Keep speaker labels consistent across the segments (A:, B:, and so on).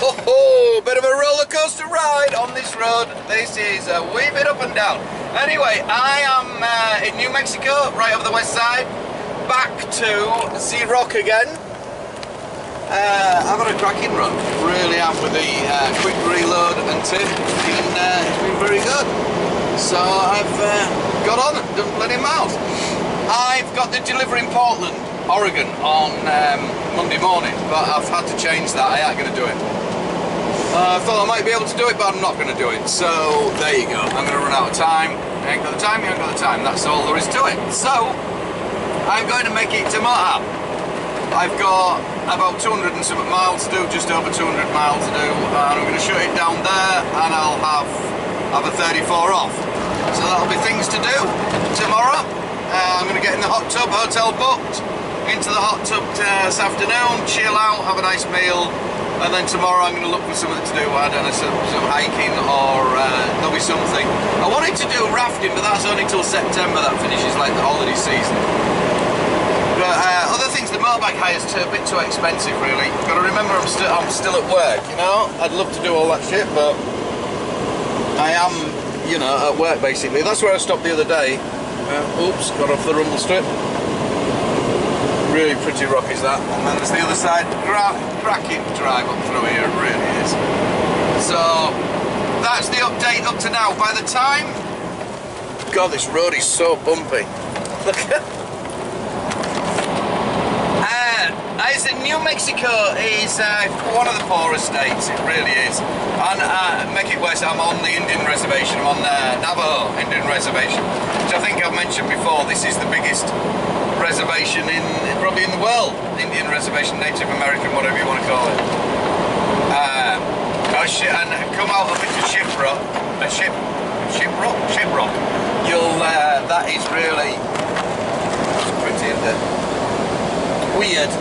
A: Ho ho! Bit of a roller coaster ride on this road. This is a wee bit up and down. Anyway, I am uh, in New Mexico, right over the west side. Back to Sea Rock again. Uh, I've had a cracking run. Really am with the uh, quick reload and tip. It's been, uh, it's been very good. So I've uh, got on and done plenty of miles. I've got the delivery in Portland, Oregon on um, Monday morning, but I've had to change that. I ain't going to do it. Uh, I thought I might be able to do it, but I'm not going to do it. So there you go. I'm going to run out of time. I ain't got the time, you ain't got the time. That's all there is to it. So I'm going to make it to Moab. I've got about 200 and some miles to do, just over 200 miles to do, and I'm going to shut it down there, and I'll have have a 34 off. So that'll be things to do tomorrow. Uh, I'm going to get in the hot tub, hotel booked, into the hot tub uh, this afternoon, chill out, have a nice meal, and then tomorrow I'm going to look for something to do. I don't know, some, some hiking or uh, there'll be something. I wanted to do rafting, but that's only till September. That finishes like the holiday season. But uh, other things, the motorbike hire is a bit too expensive, really. Got to remember, I'm still I'm still at work. You know, I'd love to do all that shit, but I am, you know, at work basically. That's where I stopped the other day. Uh, oops, got off the rumble strip. Really pretty rock is that. And then there's the other side. Gra cracking drive up through here, it really is. So that's the update up to now. By the time, God, this road is so bumpy. Look at. Uh, I said New Mexico is uh, one of the poorest states, it really is. And uh, make it worse, I'm on the Indian reservation, I'm on the Navajo Indian reservation, which I think I've mentioned before, this is the biggest reservation in, probably in the world, Indian reservation, Native American, whatever you want to call it. Uh, and come out of it to Shiprock, a ship, Shiprock, Shiprock. You'll, uh, that is really pretty, weird,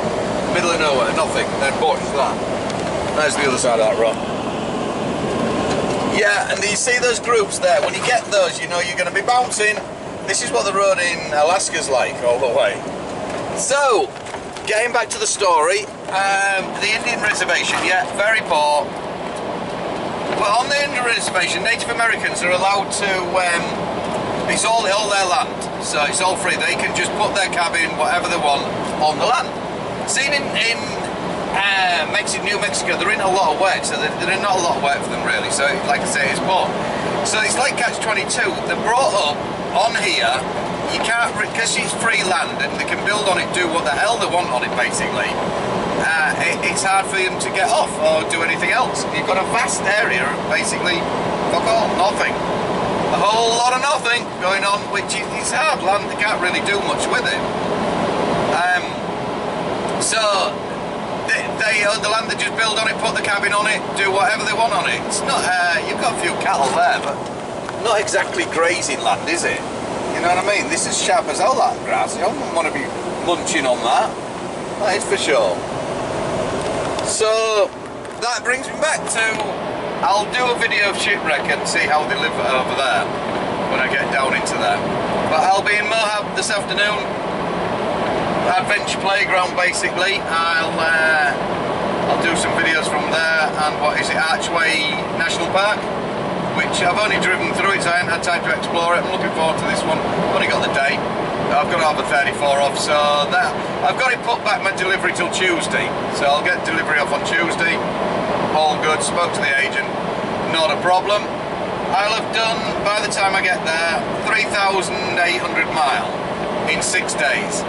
A: middle of nowhere, nothing, then watch that. There's the other side of that rock. Yeah, and you see those groups there, when you get those, you know you're going to be bouncing. This is what the road in Alaska's like all the way. So, getting back to the story, um, the Indian reservation, yeah, very poor. Well, on the Indian reservation, Native Americans are allowed to, um, it's all, all their land, so it's all free. They can just put their cabin, whatever they want, on the land. Seen in, in uh, Mexico, New Mexico, they're in a lot of work, so they're, they're not a lot of work for them really. So, like I say, it's poor. So it's like Catch 22. They're brought up on here. You can't because it's free land and they can build on it, do what the hell they want on it, basically. Uh, it, it's hard for them to get off or do anything else. You've got a vast area, basically, fuck all, nothing a whole lot of nothing going on, which is hard land. They can't really do much with it. Um, so they, own the land. They just build on it, put the cabin on it, do whatever they want on it. It's not. Uh, you've got a few cattle there, but not exactly grazing land, is it? You know what I mean? This is sharp as hell that grass. You don't want to be munching on that. That is for sure. So that brings me back to I'll do a video of Shiprock and see how they live over there when I get down into there. But I'll be in Moab this afternoon. Adventure playground basically. I'll uh, I'll do some videos from there and what is it, Archway National Park, which I've only driven through it, so I haven't had time to explore it. I'm looking forward to this one. I've only got the day. I've got the 34 off, so that I've got it put back my delivery till Tuesday. So I'll get delivery off on Tuesday all good, spoke to the agent, not a problem. I'll have done, by the time I get there, 3,800 mile in six days.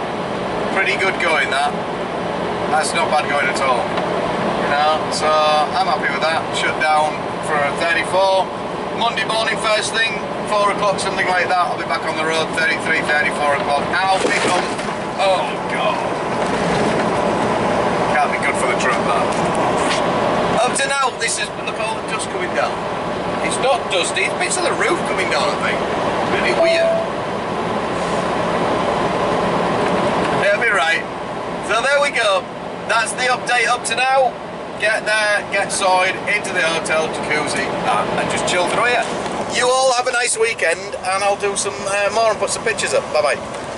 A: Pretty good going that. That's not bad going at all. You know, so I'm happy with that. Shut down for 34. Monday morning first thing, 4 o'clock, something like that. I'll be back on the road, 33, 34 o'clock. I'll pick up, oh God. Can't be good for the truck that. Up to now, this is, look all the dust coming down. It's not dusty, it's bits of the roof coming down, I think. Really weird. It'll be right. So there we go. That's the update up to now. Get there, get sorted, into the hotel, jacuzzi, and just chill through here. You all have a nice weekend, and I'll do some uh, more and put some pictures up. Bye-bye.